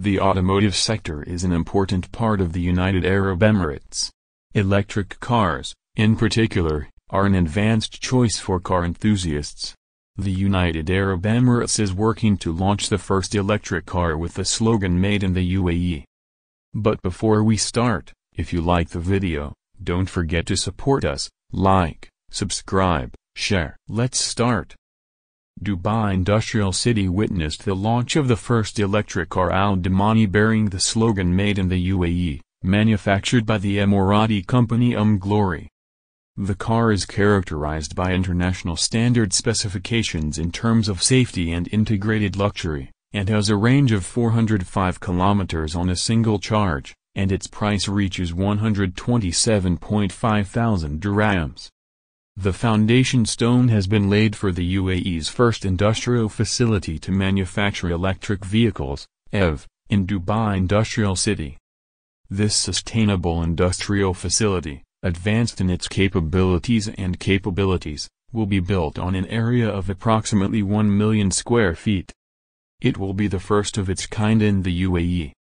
The automotive sector is an important part of the United Arab Emirates. Electric cars, in particular, are an advanced choice for car enthusiasts. The United Arab Emirates is working to launch the first electric car with the slogan Made in the UAE. But before we start, if you like the video, don't forget to support us, like, subscribe, share. Let's start. Dubai Industrial City witnessed the launch of the first electric car Al Damani bearing the slogan Made in the UAE, manufactured by the Emirati company Um Glory. The car is characterized by international standard specifications in terms of safety and integrated luxury, and has a range of 405 kilometers on a single charge, and its price reaches 127.5 thousand dirhams. The foundation stone has been laid for the UAE's first industrial facility to manufacture electric vehicles, EV, in Dubai Industrial City. This sustainable industrial facility, advanced in its capabilities and capabilities, will be built on an area of approximately 1 million square feet. It will be the first of its kind in the UAE.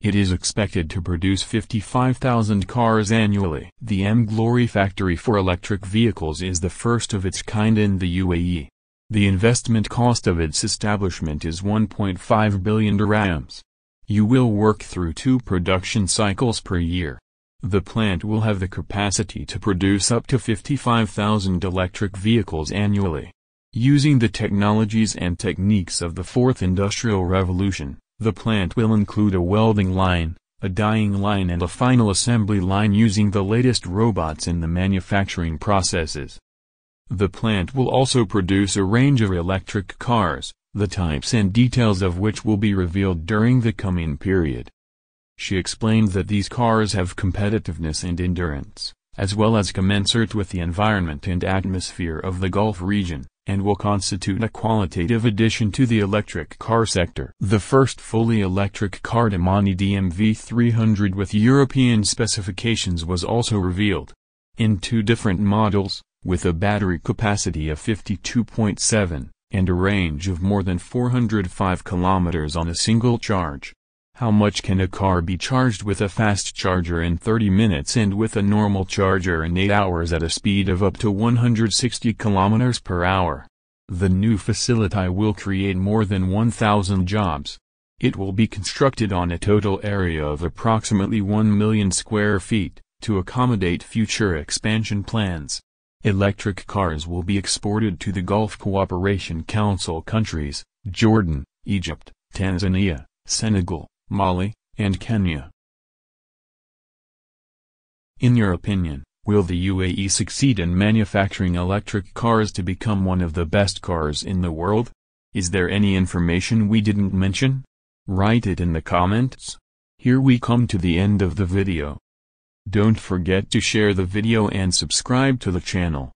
It is expected to produce 55,000 cars annually. The M Glory factory for electric vehicles is the first of its kind in the UAE. The investment cost of its establishment is 1.5 billion dirhams. You will work through two production cycles per year. The plant will have the capacity to produce up to 55,000 electric vehicles annually. Using the technologies and techniques of the fourth industrial revolution, the plant will include a welding line, a dyeing line and a final assembly line using the latest robots in the manufacturing processes. The plant will also produce a range of electric cars, the types and details of which will be revealed during the coming period. She explained that these cars have competitiveness and endurance, as well as commensurate with the environment and atmosphere of the Gulf region, and will constitute a qualitative addition to the electric car sector. The first fully electric car Damani DMV 300 with European specifications was also revealed. In two different models, with a battery capacity of 52.7, and a range of more than 405 kilometers on a single charge. How much can a car be charged with a fast charger in 30 minutes and with a normal charger in 8 hours at a speed of up to 160 km per hour? The new facility will create more than 1,000 jobs. It will be constructed on a total area of approximately 1 million square feet, to accommodate future expansion plans. Electric cars will be exported to the Gulf Cooperation Council countries, Jordan, Egypt, Tanzania, Senegal, Mali, and Kenya. In your opinion, will the UAE succeed in manufacturing electric cars to become one of the best cars in the world? Is there any information we didn't mention? Write it in the comments. Here we come to the end of the video. Don't forget to share the video and subscribe to the channel.